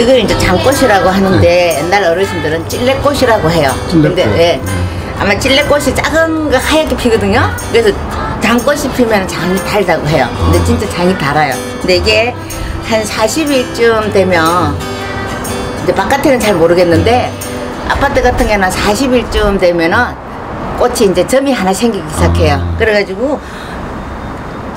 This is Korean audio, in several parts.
이걸 이제 장꽃이라고 하는데 옛날 어르신들은 찔레꽃이라고 해요. 찔레꽃. 근데 예, 아마 찔레꽃이 작은 거 하얗게 피거든요. 그래서 장꽃이 피면 장이 달다고 해요. 근데 진짜 장이 달아요. 근데 이게 한 40일쯤 되면 이제 바깥에는 잘 모르겠는데 아파트 같은 경우는 40일쯤 되면은 꽃이 이제 점이 하나 생기기 시작해요. 그래가지고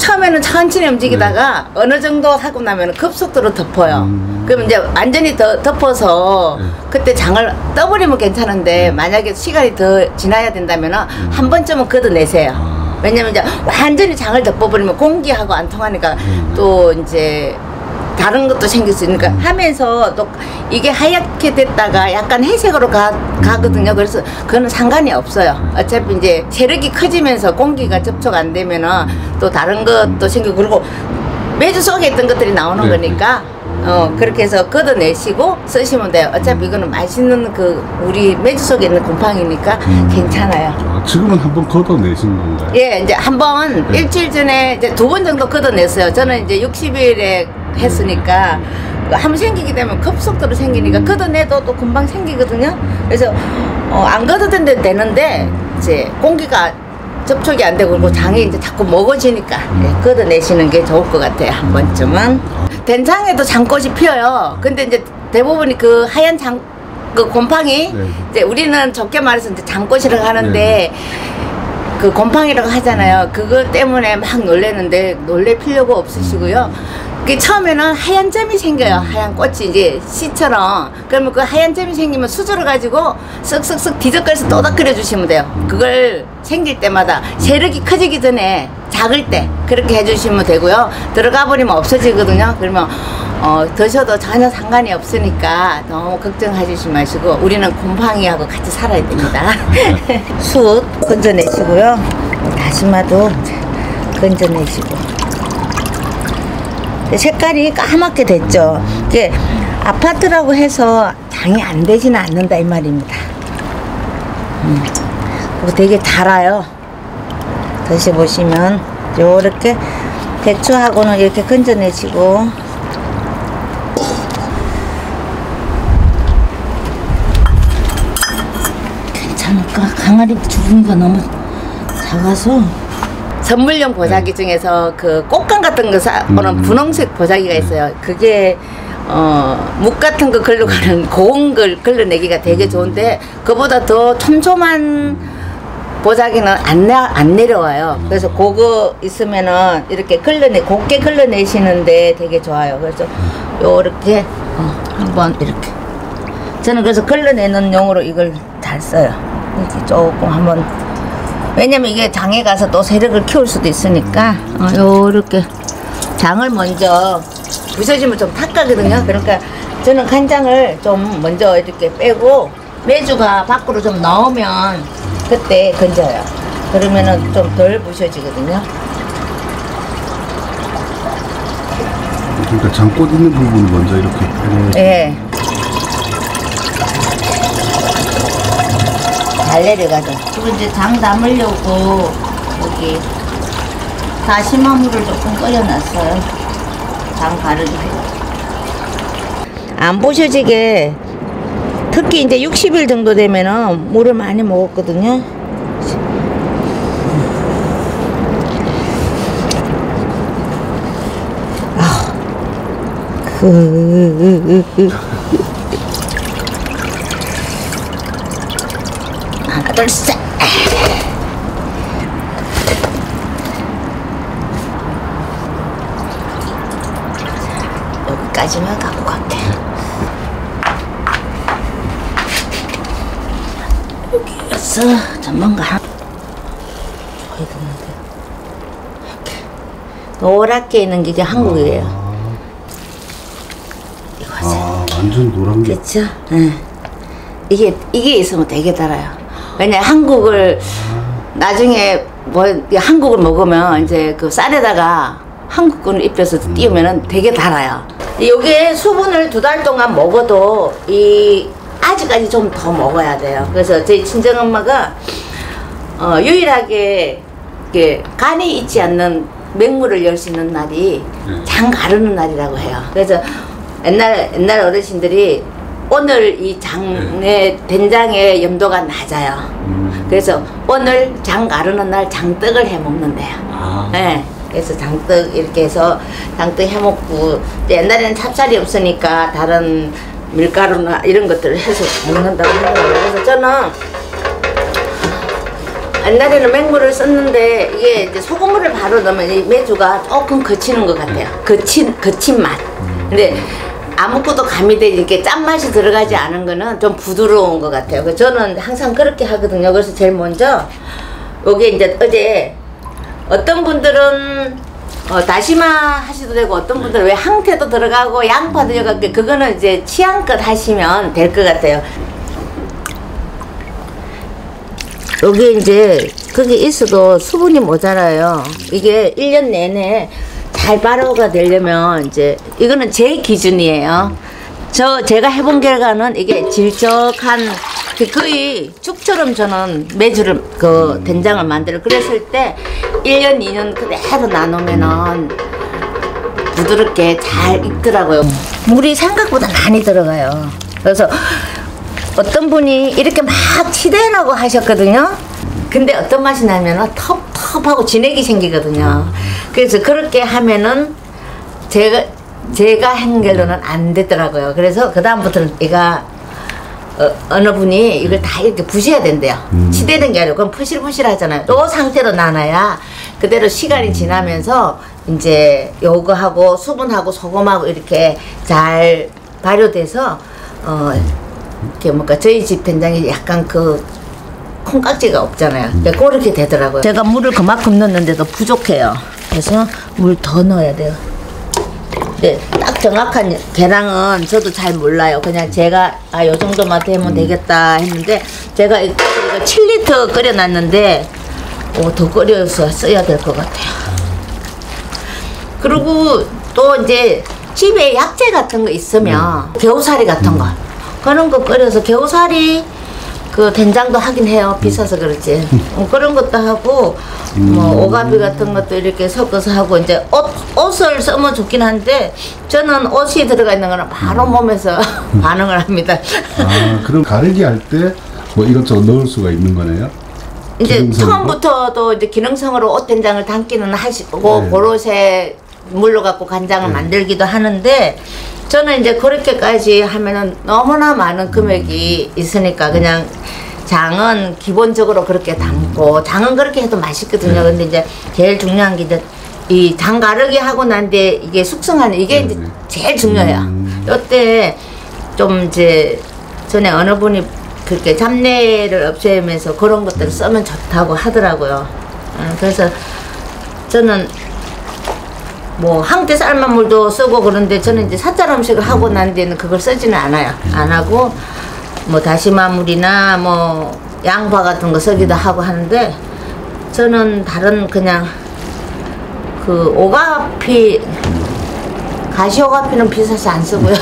처음에는 천천히 움직이다가 어느 정도 하고 나면 급속도로 덮어요. 음. 그럼 이제 완전히 더 덮어서 네. 그때 장을 떠버리면 괜찮은데 만약에 시간이 더 지나야 된다면 음. 한 번쯤은 걷어내세요. 아. 왜냐면 이제 완전히 장을 덮어버리면 공기하고 안 통하니까 음. 또 이제 다른 것도 생길 수 있으니까 하면서 또 이게 하얗게 됐다가 약간 회색으로 가, 가거든요. 그래서 그거는 상관이 없어요. 어차피 이제 세력이 커지면서 공기가 접촉 안 되면은 또 다른 것도 생기고 그리고 매주 속에 있던 것들이 나오는 네. 거니까 어 그렇게 해서 걷어내시고 쓰시면 돼요. 어차피 이거는 맛있는 그 우리 매주 속에 있는 곰팡이니까 음. 괜찮아요. 아, 지금은 한번 걷어내신 건가요? 예, 이제 한번 네. 일주일 전에 이제 두 번 정도 걷어냈어요. 저는 이제 60일에 했으니까 한번 생기게 되면 급속도로 생기니까 걷어내도 또 금방 생기거든요. 그래서 어, 안 걷어도 되는데 이제 공기가 접촉이 안 되고 그리고 장이 이제 자꾸 먹어지니까 예, 걷어내시는 게 좋을 것 같아요. 한 번쯤은 된장에도 장꽃이 피어요. 근데 이제 대부분이 그 하얀 장 그 곰팡이 네. 이제 우리는 좋게 말해서 이제 장꽃이라고 하는데 네. 그 곰팡이라고 하잖아요. 그거 때문에 막 놀래는데 놀래 필요가 없으시고요. 그 처음에는 하얀 점이 생겨요. 하얀 꽃이 이제 씨처럼. 그러면 그 하얀 점이 생기면 수저를 가지고 쓱쓱쓱 뒤적거려서 또닥거려 주시면 돼요. 그걸 생길 때마다 세력이 커지기 전에 작을 때 그렇게 해주시면 되고요. 들어가 버리면 없어지거든요. 그러면 어, 드셔도 전혀 상관이 없으니까 너무 걱정하시지 마시고 우리는 곰팡이하고 같이 살아야 됩니다. 숯 건져내시고요. 다시마도 건져내시고. 색깔이 까맣게 됐죠. 이게 아파트라고 해서 장이 안 되지는 않는다 이 말입니다. 음. 되게 달아요. 드셔보시면 요렇게 배추하고는 이렇게 건져내시고 괜찮을까? 강아리 주둥이가 너무 작아서 선물용 보자기 중에서 그 꽃감 같은 거 사오는 음. 분홍색 보자기가 있어요. 그게 어, 묵 같은 거 걸러가는 고운 걸 걸러내기가 되게 좋은데 그보다 더 촘촘한 보자기는 안, 내, 안 내려와요. 그래서 그거 있으면은 이렇게 걸러내, 곱게 걸러내시는데 되게 좋아요. 그래서 요렇게 어, 한번 이렇게. 저는 그래서 걸러내는 용으로 이걸 잘 써요. 이렇게 조금 한번. 왜냐면 이게 장에 가서 또 세력을 키울 수도 있으니까, 어, 요렇게 장을 먼저 부서지면 좀 탁하거든요. 그러니까 저는 간장을 좀 먼저 이렇게 빼고 메주가 밖으로 좀 나오면 그때 건져요. 그러면은 좀 덜 부셔지거든요. 그러니까 장꽃 있는 부분을 먼저 이렇게 빼내. 예. 잘 내려가죠. 그리고 이제 장 담으려고 여기 다시마 물을 조금 끓여놨어요. 장 바르기. 안 부셔지게 특히 이제 60일 정도 되면은 물을 많이 먹었거든요. 그 하나 둘 셋 여기까지만 갖고 갈게 여기에서 전문가 이렇게 노랗게 있는 게 이게 한국이에요 이거지 아, 완전 노란 게. 그렇죠. 예. 이게 이게 있으면 되게 달아요. 왜냐 한국을 나중에 뭐이 한국을 먹으면 이제 그 쌀에다가 한국군을 입혀서 띄우면은 되게 달아요. 요게 수분을 두 달 동안 먹어도 이 아직까지 좀 더 먹어야 돼요. 그래서 저희 친정 엄마가 어, 유일하게 이게 간이 있지 않는 맹물을 열 수 있는 날이 네. 장 가르는 날이라고 해요. 그래서 옛날 옛날 어르신들이 오늘 이 장의 된장의 염도가 낮아요. 음. 그래서 오늘 장 가르는 날 장떡을 해 먹는데요. 아. 네. 그래서 장떡 이렇게 해서 장떡 해 먹고 옛날에는 찹쌀이 없으니까 다른 밀가루나 이런 것들을 해서 먹는다고 하더라고요. 그래서 저는 옛날에는 맹물을 썼는데 이게 이제 소금물을 바로 넣으면 이 메주가 조금 거치는 것 같아요. 거친 거친 맛. 근데 아무것도 가미돼 이렇게 짠맛이 들어가지 않은 거는 좀 부드러운 것 같아요. 그래서 저는 항상 그렇게 하거든요. 그래서 제일 먼저 요게 이제 어제 어떤 분들은 어, 다시마 하셔도 되고 어떤 분들은 왜 항태도 들어가고 양파 들어가고 그거는 이제 취향껏 하시면 될 것 같아요. 여기 이제 거기 있어도 수분이 모자라요. 이게 1년 내내 잘 발효가 되려면 이제 이거는 제 기준이에요. 저 제가 해본 결과는 이게 질적한 그 거의 죽처럼 저는 매주를 그 된장을 만들어 그랬을 때 1년 2년 그대로 나누면은 부드럽게 잘 익더라고요. 물이 생각보다 많이 들어가요. 그래서 어떤 분이 이렇게 막 치대라고 하셨거든요. 근데 어떤 맛이 나면은 텁텁하고 진액이 생기거든요. 그래서 그렇게 하면은 제가 제가 한 결로는 안 되더라고요. 그래서 그 다음부터는 얘가 어, 느 분이 이걸 다 이렇게 부셔야 된대요. 치대는 게 아니고 그럼 푸실푸실 하잖아요. 요 상태로 나눠야 그대로 시간이 지나면서 이제 요거하고 수분하고 소금하고 이렇게 잘 발효돼서 어 이렇게 뭔가 저희 집 된장이 약간 그 콩깍지가 없잖아요. 그렇게 되더라고요. 제가 물을 그만큼 넣었는데도 부족해요. 그래서 물 더 넣어야 돼요. 네, 딱 정확한 계량은 저도 잘 몰라요. 그냥 제가 아, 요 정도만 되면 되겠다 했는데 제가 이거 7리터 끓여놨는데 어, 더 끓여서 써야 될 것 같아요. 그리고 또 이제 집에 약재 같은 거 있으면 겨우살이 같은 거 그런 거 끓여서 겨우살이 그 된장도 하긴 해요. 비싸서 그렇지. 어, 그런 것도 하고 뭐 오가비 같은 것도 이렇게 섞어서 하고 이제 옷 옷을 쓰면 좋긴 한데 저는 옷이 들어가 있는 거는 바로 몸에서 반응을 합니다. 아, 그럼 가르기 할 때 뭐 이것저것 넣을 수가 있는 거네요? 이제 기능성으로? 처음부터도 이제 기능성으로 옷 된장을 담기는 하시고 네. 그릇에 물로 갖고 간장을 만들기도 하는데 저는 이제 그렇게까지 하면은 너무나 많은 금액이 있으니까 그냥 장은 기본적으로 그렇게 담고 장은 그렇게 해도 맛있거든요. 근데 이제 제일 중요한 게 이제 이 장 가르기 하고 난 뒤에 이게 숙성하는 이게 이제 네. 제일 중요해요. 음. 요때 좀 이제 전에 어느 분이 그렇게 잡내를 없애면서 그런 것들을 쓰면 좋다고 하더라고요. 어, 그래서 저는 뭐 항태 삶은 물도 쓰고 그런데 저는 이제 사찰 음식을 하고 난 뒤에는 그걸 쓰지는 않아요. 안 하고 뭐 다시마 물이나 뭐 양파 같은 거 쓰기도 하고 하는데 저는 다른 그냥 그 오가피 가시오가피는 비싸서 안 쓰고요.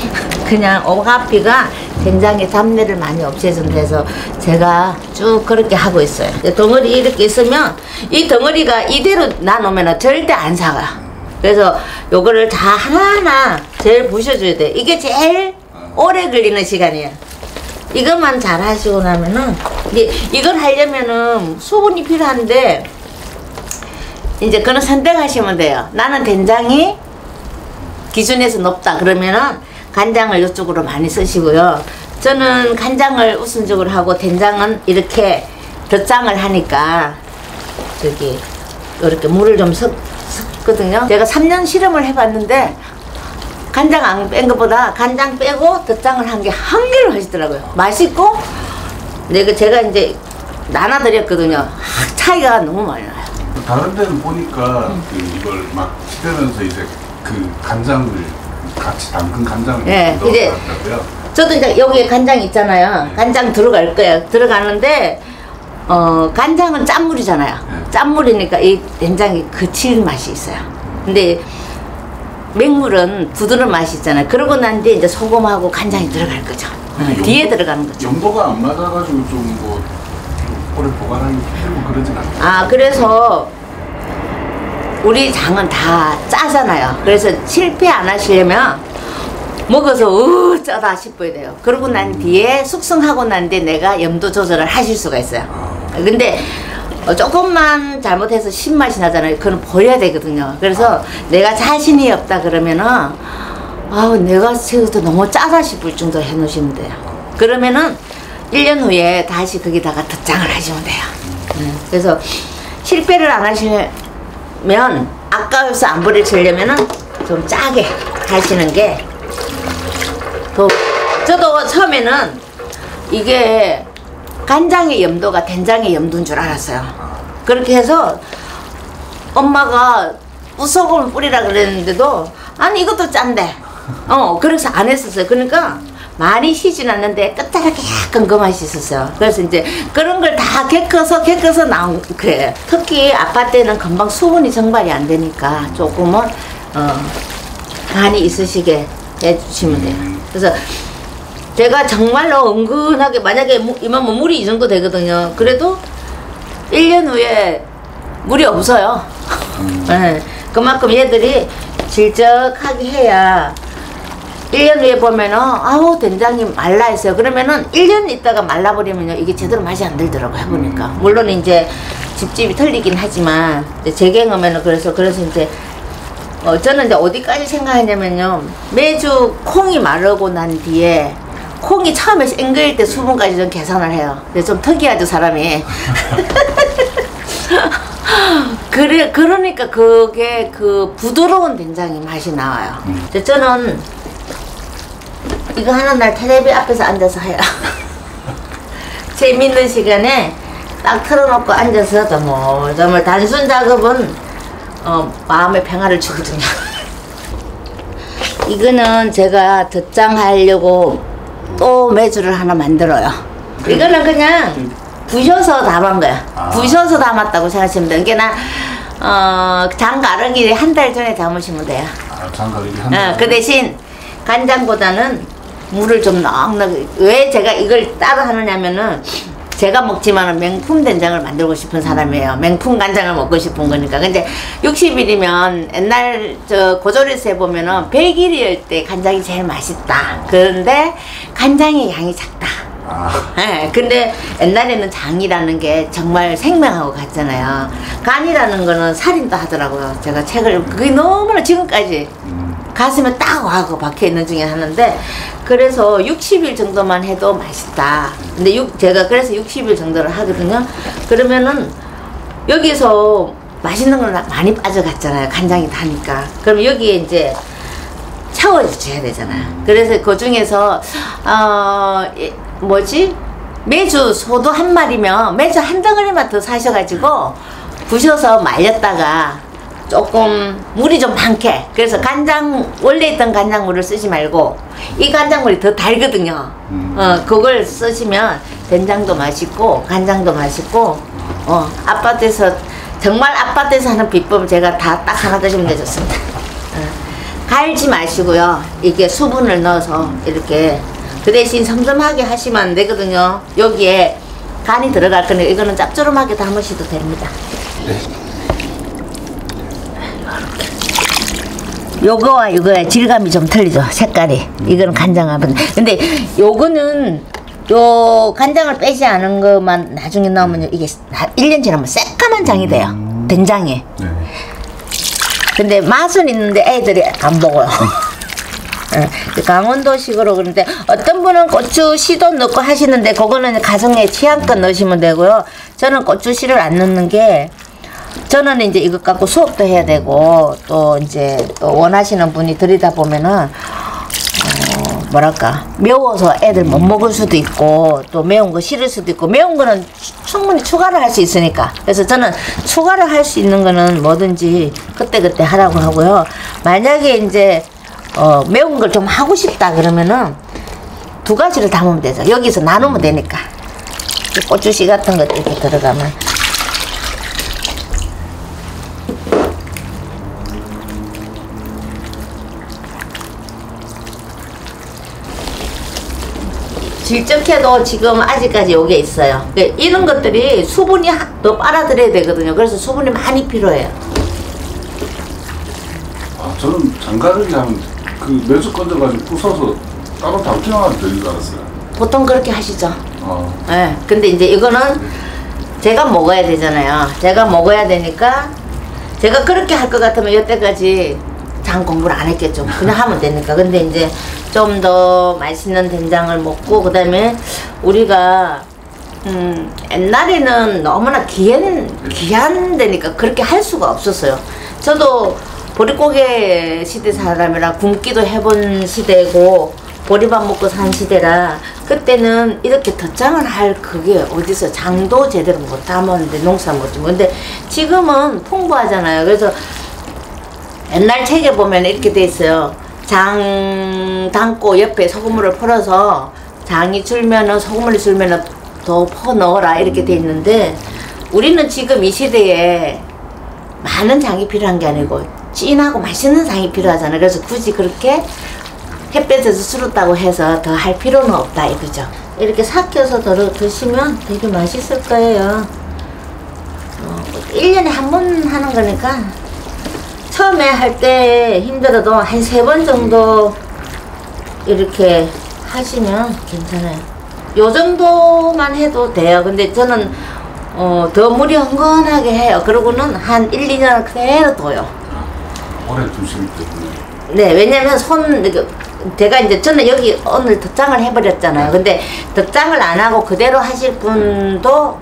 그냥 오가피가 된장의 잡내를 많이 없애준다 해서 제가 쭉 그렇게 하고 있어요. 덩어리 이렇게 있으면 이 덩어리가 이대로 놔놓으면 절대 안 사가. 그래서 요거를 다 하나하나 제일 부셔줘야 돼. 이게 제일 오래 걸리는 시간이에요. 이것만 잘 하시고 나면은 이제 이걸 하려면은 수분이 필요한데 이제 그는 선택하시면 돼요. 나는 된장이 기준에서 높다 그러면은 간장을 이쪽으로 많이 쓰시고요. 저는 간장을 우선적으로 하고 된장은 이렇게 덧장을 하니까 저기 이렇게 물을 좀 섞, 섞거든요. 제가 3년 실험을 해봤는데 간장 안 뺀 것보다 간장 빼고 덧장을 한 게 한 개로 하시더라고요. 맛있고 내가 제가 이제 나눠드렸거든요. 하, 차이가 너무 많이 나요. 다른 데는 보니까 그 이걸 막 치대면서 이제 그 간장을 같이 담근 간장을 예, 넣어서 이제 하더라고요. 저도 이제 여기에 간장 있잖아요. 간장 들어갈 거예요. 들어가는데 어 간장은 짠물이잖아요. 네. 짠물이니까 이 된장이 그칠 맛이 있어요. 근데 맹물은 부드러운 맛이 있잖아요. 그러고 난 뒤에 이제 소금하고 간장이 들어갈 거죠. 응, 뒤에 들어가는 거죠. 염도가 안 맞아가지고 좀뭐 오래 보관하기 힘들고 그러진 않아요. 아 그래서 우리 장은 다 짜잖아요. 그래서 실패 안 하시려면 먹어서 어 짜다 싶어야 돼요. 그러고 난 뒤에 숙성하고 난 뒤에 내가 염도 조절을 하실 수가 있어요. 근데 어, 조금만 잘못해서 신맛이 나잖아요. 그건 버려야 되거든요. 그래서 내가 자신이 없다 그러면은 아 내가 새우도 너무 짜다 싶을 정도로 해놓으시면 돼요. 그러면은 1년 후에 다시 거기다가 덧장을 하시면 돼요. 음, 그래서 실패를 안 하시면 아까워서 안 버리시려면은 좀 짜게 하시는 게 더, 저도 처음에는 이게 간장의 염도가 된장의 염도인 줄 알았어요. 그렇게 해서 엄마가 우소금을 뿌리라 그랬는데도 아니 이것도 짠데. 어 그래서 안 했었어요. 그러니까 많이 쉬진 않는데 끝자락에 약간 그 맛이 있었어요. 그래서 이제 그런 걸다 겪어서 겪어서 나온 그래요 특히 아파트에는 금방 수분이 정발이 안 되니까 조금은 어 간이 있으시게 해주시면 돼요. 그래서 제가 정말로 은근하게 만약에 무- 이만 뭐 물이 이 정도 되거든요 그래도 1년 후에 물이 없어요. 네, 그만큼 얘들이 질적하게 해야 1년 후에 보면은 아우 된장이 말라 있어요. 그러면은 1년 있다가 말라버리면요 이게 제대로 맛이 안 들더라고요 해보니까. 물론 이제 집집이 틀리긴 하지만 이제 재갱하면은 그래서 그래서 이제 어 저는 이제 어디까지 생각했냐면요 매주 콩이 마르고 난 뒤에 콩이 처음에 앵글 때 수분까지 좀 계산을 해요. 근데 좀 특이하죠 사람이. 그래 그러니까 그게 그 부드러운 된장이 맛이 나와요. 근데 저는 이거 하는 날 텔레비 앞에서 앉아서 해요. 재밌는 시간에 딱 틀어놓고 앉아서 정말 정말 단순 작업은 어, 마음의 평화를 주거든요. 이거는 제가 덧장하려고 또 매주를 하나 만들어요. 이거는 그냥 부셔서 담은 거야. 아. 부셔서 담았다고 생각하시면 돼요. 그러니까 나, 어, 장가르기 한 달 전에 담으시면 돼요. 아, 장가르기 한 어, 그 대신 간장보다는 물을 좀 넉넉, 왜 제가 이걸 따로 하느냐면은 제가 먹지만은 맹품 된장을 만들고 싶은 사람이에요. 맹품 간장을 먹고 싶은 거니까. 근데 60일이면 옛날 저 고조리에서 해보면은 100일일 때 간장이 제일 맛있다. 그런데 간장의 양이 작다. 아, 예, 근데 옛날에는 장이라는 게 정말 생명하고 같잖아요. 간이라는 거는 살인도 하더라고요. 제가 책을, 그게 너무나 지금까지 음, 가슴에 딱 와고 박혀 있는 중에 하나인데, 그래서 60일 정도만 해도 맛있다. 근데 육, 제가 그래서 60일 정도를 하거든요. 그러면은 여기서 맛있는 건 많이 빠져갔잖아요. 간장이 다니까. 그럼 여기에 이제 채워줘야 되잖아요. 그래서 그 중에서 어 이- 뭐지 매주 소도 한 마리면 매주 한 덩어리만 더 사셔가지고 부셔서 말렸다가 조금 물이 좀 많게 그래서 간장 원래 있던 간장물을 쓰지 말고 이 간장물이 더 달거든요. 음. 어 그걸 쓰시면 된장도 맛있고 간장도 맛있고 어 아파트에서 정말 아파트에서 하는 비법 제가 다 딱 하나 드시면 되겠습니다. 어. 갈지 마시고요. 이게 수분을 넣어서 이렇게 그 대신 섬섬하게 하시면 안 되거든요. 여기에 간이 들어갈 거니까 이거는 짭조름하게 담으셔도 됩니다. 요거와 요거의 질감이 좀 틀리죠. 색깔이. 이거는 간장하고. 근데 요거는 요 간장을 빼지 않은 것만 나중에 넣으면 이게 1년 지나면 새까만 장이 돼요. 된장에. 네. 근데 맛은 있는데 애들이 안 먹어요. 예, 강원도식으로 그런데 어떤 분은 고추 씨도 넣고 하시는데 그거는 가성에 취향껏 넣으시면 되고요. 저는 고추 씨를 안 넣는 게 저는 이제 이것 갖고 수업도 해야 되고 또 이제 또 원하시는 분이 들이다 보면은 어, 뭐랄까 매워서 애들 못 먹을 수도 있고 또 매운 거 싫을 수도 있고 매운 거는 추- 충분히 추가를 할 수 있으니까. 그래서 저는 추가를 할 수 있는 거는 뭐든지 그때 그때 하라고 하고요. 만약에 이제 어, 매운 걸 좀 하고 싶다 그러면은 두 가지를 담으면 되죠. 여기서 나누면 되니까. 이 고추씨 같은 것도 이렇게 들어가면 질적해도 지금 아직까지 요게 있어요. 그러니까 이런 것들이 수분이 하- 더 빨아들여야 되거든요. 그래서 수분이 많이 필요해요. 아, 저는 장가르기 하면 그 매주 건져가지고 부숴서 따로 담기만 되는 줄 알았어요. 보통 그렇게 하시죠. 아, 예. 근데 이제 이거는 제가 먹어야 되잖아요. 제가 먹어야 되니까 제가 그렇게 할 것 같으면 여태까지 장 공부를 안 했겠죠. 그냥 하면 되니까. 근데 이제 좀 더 맛있는 된장을 먹고 그다음에 우리가 음, 옛날에는 너무나 귀한 귀한 데니까 그렇게 할 수가 없었어요. 저도 보릿고개 시대 사람이라 굶기도 해본 시대고 보리밥 먹고 산 시대라 그때는 이렇게 덧장을 할 그게 어디서 장도 제대로 못 담았는데 농사 못지 근데 지금은 풍부하잖아요. 그래서 옛날 책에 보면 이렇게 돼 있어요. 장 담고 옆에 소금물을 풀어서 장이 줄면은 소금물이 줄면은 더 퍼 넣어라 이렇게 돼 있는데 우리는 지금 이 시대에 많은 장이 필요한 게 아니고 진하고 맛있는 장이 필요하잖아요. 그래서 굳이 그렇게 햇볕에서 술었다고 해서 더 할 필요는 없다 이거죠. 이렇게 삭혀서 덜어 드시면 되게 맛있을 거예요. 어, 1년에 한 번 하는 거니까 처음에 할 때 힘들어도 한 세 번 정도 이렇게 하시면 괜찮아요. 요 정도만 해도 돼요. 근데 저는 어, 더 물이 흥건하게 해요. 그러고는 한 1, 2년 그대로 둬요. 오래 두시기 때문에. 네, 왜냐면 손, 제가 이제 저는 여기 오늘 덧장을 해버렸잖아요. 근데 덧장을 안 하고 그대로 하실 분도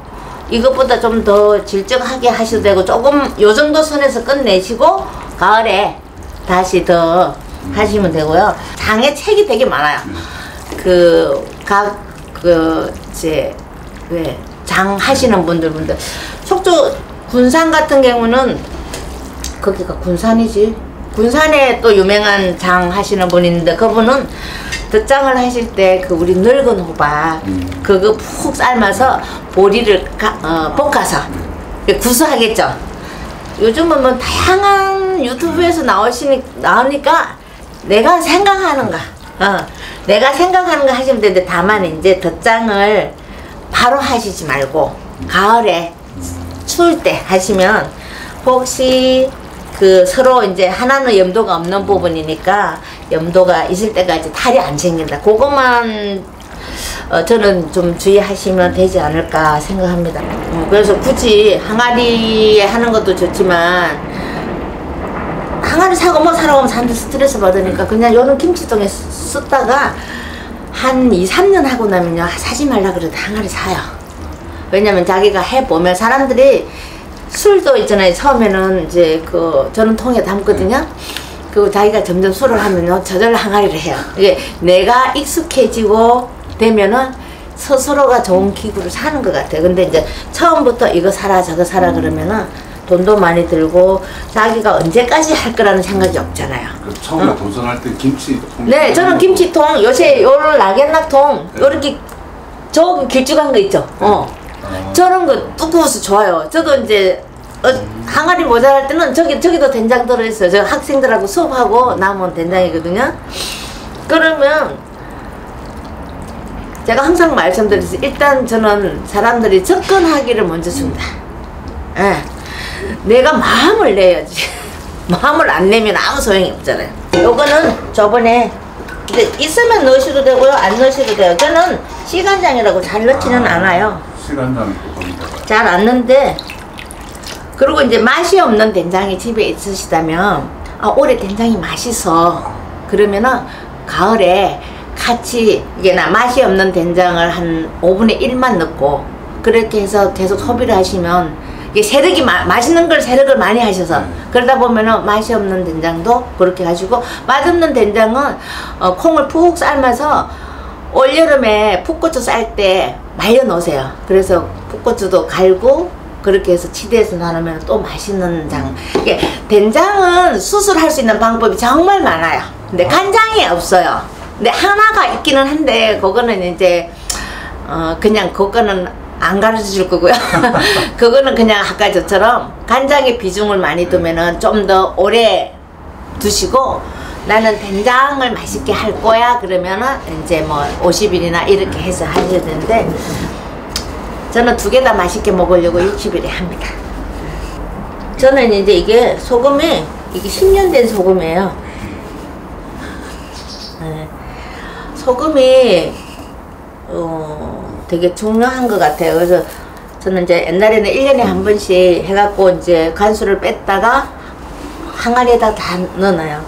이것보다 좀 더 질적하게 하셔도 되고 조금 요 정도 선에서 끝내시고 가을에 다시 더 하시면 되고요. 장에 책이 되게 많아요. 그, 각, 그, 이제, 왜, 장 하시는 분들, 분들. 속초 군산 같은 경우는 거기가 군산이지. 군산에 또 유명한 장 하시는 있는데 그분은 덧장을 하실 때 그 우리 늙은 호박 음. 그거 푹 삶아서 보리를 가- 어, 볶아서 구수하겠죠. 요즘은 뭐 다양한 유튜브에서 나오시니 나오니까 내가 생각하는가, 어, 내가 생각하는 거 하시면 되는데 다만 이제 덧장을 바로 하시지 말고 가을에 추울 때 하시면 혹시 그 서로 이제 하나는 염도가 없는 부분이니까 염도가 있을 때까지 탈이 안 생긴다. 그것만 어, 저는 좀 주의하시면 되지 않을까 생각합니다. 어, 그래서 굳이 항아리에 하는 것도 좋지만 항아리 사고 뭐 사러 가면 사람들 스트레스 받으니까 그냥 요런 김치통에 쓰- 쓰다가 한 2, 3년 하고 나면요 사지 말라 그래도 항아리 사요. 왜냐면 자기가 해보면 사람들이 술도 있잖아요. 처음에는 이제 그 저는 통에 담거든요. 그리고 자기가 점점 술을 하면요 저절로 항아리를 해요. 이게 내가 익숙해지고 되면은 스스로가 좋은 기구를 사는 것 같아요. 근데 이제 처음부터 이거 사라 저거 사라 그러면은 돈도 많이 들고 자기가 언제까지 할 거라는 생각이 없잖아요. 그 처음에 도전할 때 김치. 통- 네, 저는 김치통 요새 요런 락앤락통 네. 요렇게 저 길쭉한 거 있죠. 어. 아, 저런 거 두꺼워서 좋아요. 저도 이제 어, 항아리 모자랄 때는 저기 저기도 된장 들어있어요. 저 학생들하고 수업하고 남은 된장이거든요. 그러면 제가 항상 말씀드렸어요. 일단 저는 사람들이 접근하기를 먼저 준다. 예. 내가 마음을 내야지. 마음을 안 내면 아무 소용이 없잖아요. 요거는 저번에 있으면 넣으셔도 되고요. 안 넣으셔도 돼요. 저는 시간장이라고 잘 넣지는 않아요. 거기다가. 잘안 넣는데 그리고 이제 맛이 없는 된장이 집에 있으시다면 아 올해 된장이 맛있어 그러면은 가을에 같이 이게 나 맛이 없는 된장을 한 5분의 1만 넣고 그렇게 해서 계속 소비를 하시면 이게 세력이 마, 맛있는 걸 세력을 많이 하셔서 그러다 보면은 맛이 없는 된장도 그렇게 하시고 맛없는 된장은 어, 콩을 푹 삶아서 올여름에 풋고추 쌀때 말려 놓으세요. 그래서 풋고추도 갈고 그렇게 해서 치대해서 나누면 또 맛있는 장. 이게 된장은 수술할 수 있는 방법이 정말 많아요. 근데 간장이 없어요. 근데 하나가 있기는 한데 그거는 이제 어 그냥 그거는 안 가르쳐 줄 거고요. 그거는 그냥 아까 저처럼 간장의 비중을 많이 두면은 좀 더 오래 두시고 나는 된장을 맛있게 할 거야 그러면은 이제 뭐 50일이나 이렇게 해서 하셔야 되는데 저는 두 개 다 맛있게 먹으려고 60일에 합니다. 저는 이제 이게 소금이 이게 10년 된 소금이에요. 네. 소금이 어, 되게 중요한 것 같아요. 그래서 저는 이제 옛날에는 1년에 한 번씩 해갖고 이제 간수를 뺐다가 항아리에다 다 넣어놔요.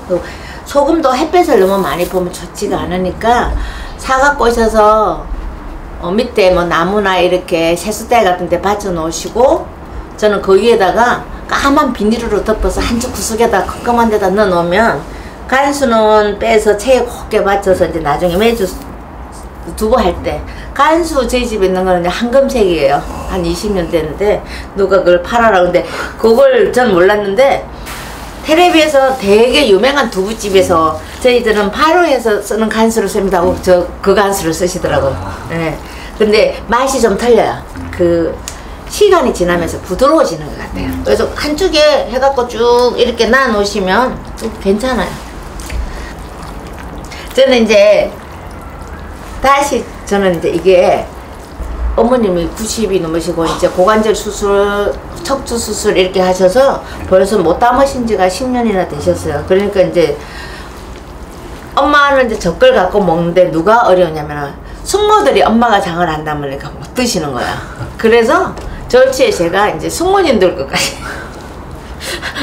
그 소금도 햇볕을 너무 많이 보면 좋지가 않으니까 사갖고 있어서 어, 밑에 뭐 나무나 이렇게 세수대 같은 데 받쳐 놓으시고 저는 그 위에다가 까만 비닐으로 덮어서 한쪽 구석에다 컴컴한 데다 넣어 놓으면 간수는 빼서 체에 곱게 받쳐서 이제 나중에 매주 두부 할 때 간수 저희 집에 있는 거는 황금색이에요. 한 20년 됐는데 누가 그걸 팔아라 근데 그걸 전 몰랐는데 텔레비에서 되게 유명한 두부집에서 저희들은 파로에서 쓰는 간수를 씁니다 하고 저그 간수를 쓰시더라고요. 예. 근데 맛이 좀 틀려요. 그 시간이 지나면서 부드러워지는 것 같아요. 그래서 한쪽에 해갖고 쭉 이렇게 놔 놓으시면 좀 괜찮아요. 저는 이제 다시 저는 이제 이게 어머님이 90이 넘으시고 이제 고관절 수술, 척추 수술 이렇게 하셔서 벌써 못 담으신 지가 10년이나 되셨어요. 그러니까 이제 엄마는 이제 젓갈 갖고 먹는데 누가 어려우냐면 숙모들이 엄마가 장을 안 담으니까 못 드시는 거야. 그래서 절치에 제가 이제 숙모님들 것까지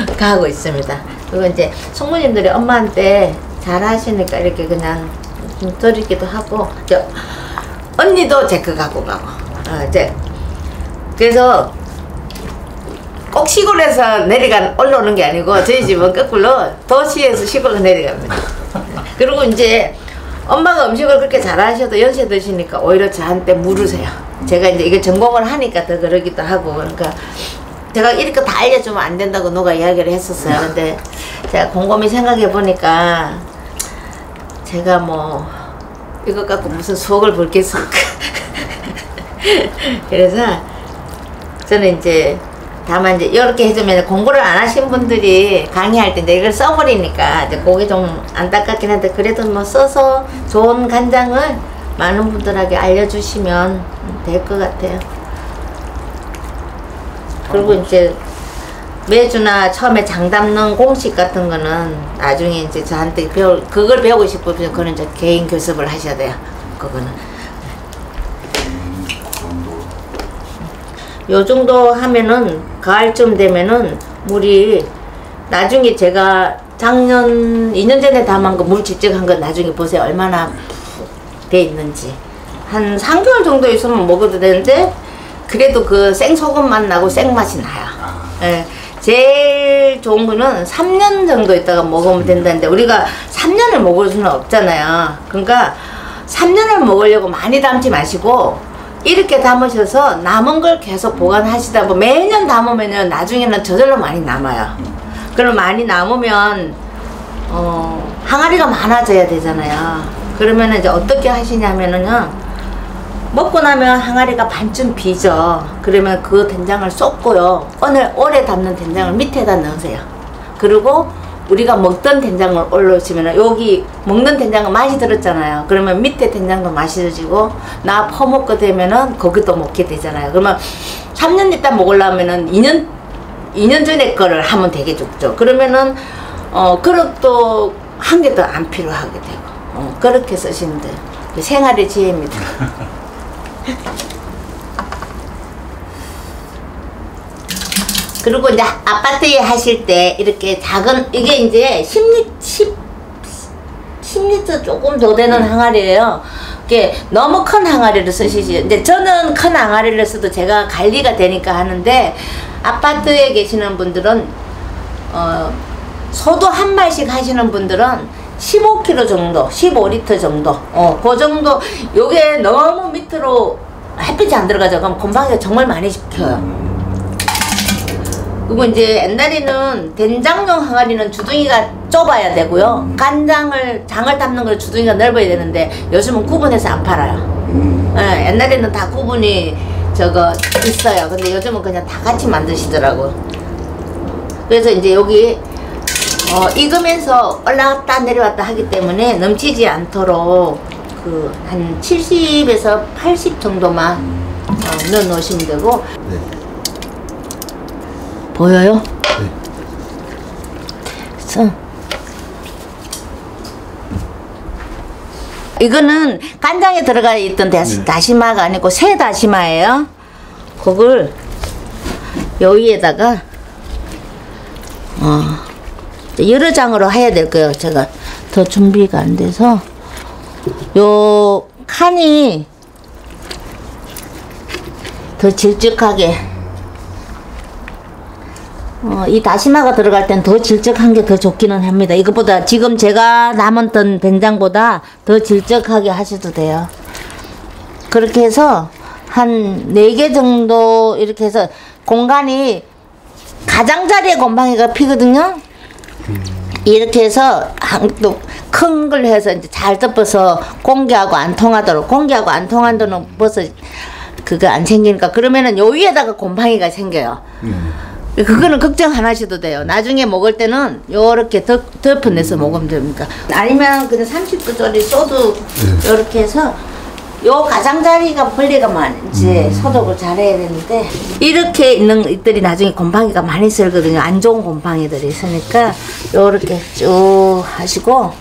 가고 있습니다. 그리고 이제 숙모님들이 엄마한테 잘 하시니까 이렇게 그냥 좀 드리기도 하고 저 언니도 제거 갖고 가고 어, 이제 그래서 꼭 시골에서 내려가 올라오는 게 아니고 저희 집은 거꾸로 도시에서 시골로 내려갑니다. 그리고 이제 엄마가 음식을 그렇게 잘하셔도 연세 드시니까 오히려 저한테 물으세요. 제가 이제 이게 전공을 하니까 더 그러기도 하고 그러니까 제가 이렇게 다 알려주면 안 된다고 누가 이야기를 했었어요. 근데 제가 곰곰이 생각해 보니까 제가 뭐 이것 갖고 무슨 수억을 벌겠습니까? 그래서 저는 이제 다만 이제 이렇게 해주면 공부를 안 하신 분들이 강의할 때 이제 이걸 써버리니까 이제 그게 좀 안타깝긴 한데 그래도 뭐 써서 좋은 간장을 많은 분들에게 알려주시면 될 것 같아요. 그리고 이제 매주나 처음에 장 담는 공식 같은 거는 나중에 이제 저한테 배울 그걸 배우고 싶으면 그거는 이제 개인 교습을 하셔야 돼요. 그거는 요 정도 하면은 가을쯤 되면은 물이 나중에 제가 작년 2년 전에 담은 거 물 직접 한 거 나중에 보세요 얼마나 돼 있는지 한 3개월 정도 있으면 먹어도 되는데 그래도 그 생소금 맛 나고 생맛이 나요. 아, 예. 제일 좋은 거는 3년 정도 있다가 먹으면 된다는데 우리가 3년을 먹을 수는 없잖아요. 그러니까 3년을 먹으려고 많이 담지 마시고 이렇게 담으셔서 남은 걸 계속 보관하시다 보면 매년 담으면은 나중에는 저절로 많이 남아요. 그럼 많이 남으면 어, 항아리가 많아져야 되잖아요. 그러면 이제 어떻게 하시냐면은요. 먹고 나면 항아리가 반쯤 비죠. 그러면 그 된장을 쏟고요. 오늘 오래 담는 된장을 밑에다 넣으세요. 그리고 우리가 먹던 된장을 올려주면 여기 먹는 된장은 맛이 들었잖아요. 그러면 밑에 된장도 맛이 들지고 나 퍼먹게 되면은 거기도 먹게 되잖아요. 그러면 3년 있다 먹으려면은 2년 2년 전에 거를 하면 되게 좋죠. 그러면은 어 그릇도 한 개도 안 필요하게 되고 어, 그렇게 쓰시면 돼요. 생활의 지혜입니다. 그리고 이제 아파트에 하실 때 이렇게 작은 이게 이제 10리 10 10리터 조금 더 되는 항아리예요. 이게 너무 큰 항아리를 쓰시지. 근데 저는 큰 항아리를 써도 제가 관리가 되니까 하는데 아파트에 계시는 분들은 어 소도 한 마리씩 하시는 분들은 15kg 정도, 15리터 정도. 어, 그 정도. 요게 너무 밑으로 햇빛이 안 들어가죠. 그럼 곰팡이가 정말 많이 시켜요. 그리고 이제 옛날에는 된장용 항아리는 주둥이가 좁아야 되고요. 간장을 장을 담는 걸 주둥이가 넓어야 되는데 요즘은 구분해서 안 팔아요. 음, 예, 옛날에는 다 구분이 저거 있어요. 근데 요즘은 그냥 다 같이 만드시더라고. 그래서 이제 여기 어, 익으면서 올라갔다 내려왔다 하기 때문에 넘치지 않도록 그 한 70에서 80 정도만 어, 넣어 놓으시면 되고 네. 보여요? 네. 그래서 이거는 간장에 들어가 있던 다시, 네. 다시마가 아니고 새 다시마예요. 그걸 요 위에다가 어, 여러 장으로 해야 될 거예요. 제가 더 준비가 안 돼서 요 칸이 더 질쭉하게 어, 이 다시마가 들어갈 땐 더 질적한 게 더 좋기는 합니다. 이것보다 지금 제가 남았던 된장보다 더 질적하게 하셔도 돼요. 그렇게 해서 한네개 정도 이렇게 해서 공간이 가장자리에 곰팡이가 피거든요. 이렇게 해서 큰걸 해서 이제 잘 덮어서 공기하고 안 통하도록 공기하고 안 통한다는 벌써 그거 안 생기니까 그러면은 요 위에다가 곰팡이가 생겨요. 그거는 걱정 안 하셔도 돼요. 나중에 먹을 때는 요렇게 덮, 덮어내서 먹으면 됩니까? 아니면 그냥 30도짜리 소주 요렇게 해서 요 가장자리가 벌레가 많지 소독을 잘해야 되는데 이렇게 있는 것들이 나중에 곰팡이가 많이 쓸거든요. 안 좋은 곰팡이들이 있으니까 요렇게 쭉 하시고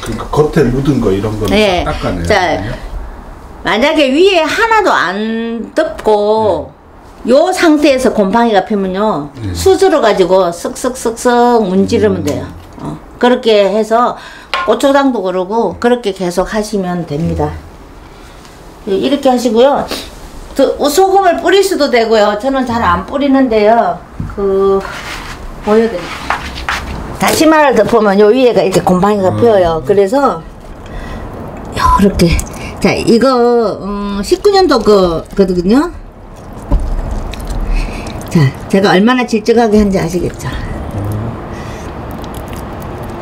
그러니까 겉에 묻은 거 이런 거는 네. 다 닦아내야 자. 만약에 위에 하나도 안 덮고 요 상태에서 곰팡이가 피면요 네. 수저로 가지고 쓱쓱쓱쓱 문지르면 돼요. 어, 그렇게 해서 고추장도 그러고 그렇게 계속 하시면 됩니다. 예, 이렇게 하시고요. 또 소금을 뿌릴 수도 되고요. 저는 잘 안 뿌리는데요. 그 보여드릴게요. 다시마를 덮으면 요 위에가 이렇게 곰팡이가 피어요. 그래서 이렇게 자 이거 음, 19년도 거 거든요. 자 제가 얼마나 질적하게 한지 아시겠죠?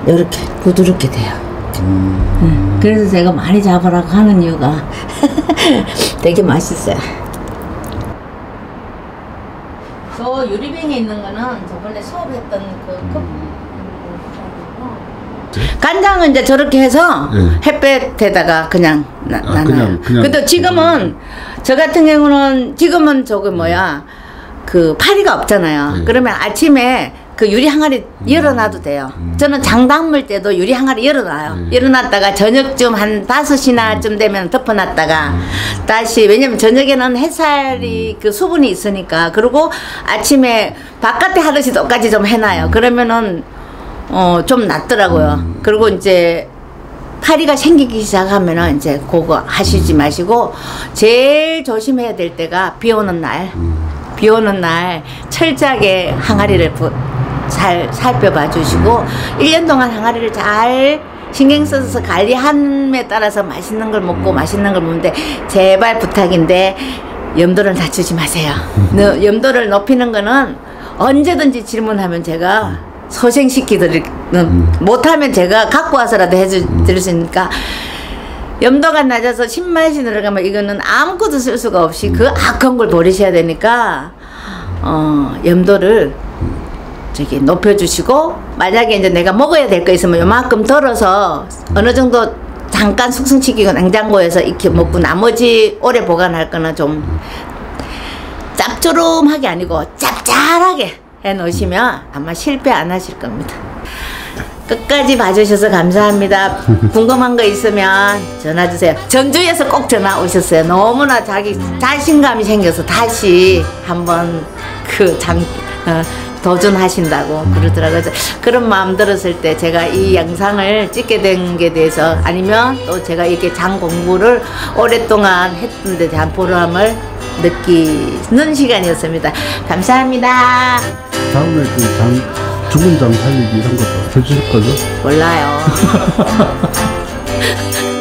이렇게 부드럽게 돼요. 음, 그래서 제가 많이 잡으라고 하는 이유가 되게 맛있어요. 저 유리병에 있는 거는 저번에 수업했던 그 컵. 간장은 이제 저렇게 해서 네. 햇볕에다가 그냥 나, 아, 나눠요. 그냥- 그냥 근데 지금은 저 같은 경우는 지금은 저거 뭐야 그 파리가 없잖아요. 네. 그러면 아침에 그 유리 항아리 열어놔도 돼요. 저는 장담물 때도 유리 항아리 열어놔요. 음. 열어놨다가 저녁쯤 한 다섯 시나쯤 되면 덮어놨다가 다시 왜냐면 저녁에는 햇살이 그 수분이 있으니까 그리고 아침에 바깥에 하듯이 똑같이 좀 해놔요. 그러면은 어 좀 낫더라고요. 그리고 이제 파리가 생기기 시작하면은 이제 그거 하시지 마시고 제일 조심해야 될 때가 비 오는 날. 비 오는 날 철저하게 항아리를 부- 잘 살펴봐 주시고 1년 동안 항아리를 잘 신경 써서 관리함에 따라서 맛있는 걸 먹고 맛있는 걸 먹는데 제발 부탁인데 염도를 낮추지 마세요. 너- 염도를 높이는 거는 언제든지 질문하면 제가 소생시키 드릴 못하면 제가 갖고 와서라도 해줄 드릴 수 있으니까 염도가 낮아서 신맛이 들어가면 이거는 아무것도 쓸 수가 없이 그 악한 걸 버리셔야 되니까 어 염도를 저기 높여주시고 만약에 이제 내가 먹어야 될 거 있으면 요만큼 덜어서 어느 정도 잠깐 숙성시키고 냉장고에서 익혀 먹고 나머지 오래 보관할 거는 좀 짭조름하게 아니고 짭짤하게 해 놓으시면 아마 실패 안 하실 겁니다. 끝까지 봐주셔서 감사합니다. 궁금한 거 있으면 전화 주세요. 전주에서 꼭 전화 오셨어요. 너무나 자기 자신감이 생겨서 다시 한번 그 장, 어, 도전하신다고 그러더라고요. 그래서 그런 마음 들었을 때 제가 이 영상을 찍게 된 게 대해서 아니면 또 제가 이렇게 장 공부를 오랫동안 했던 데 대한 보람을 느끼는 시간이었습니다. 감사합니다. 다음에 그 장, 죽은 장 살리기 이런 것도 해주실 거죠? 몰라요.